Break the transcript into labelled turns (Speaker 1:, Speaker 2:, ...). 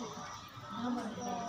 Speaker 1: Oh my God.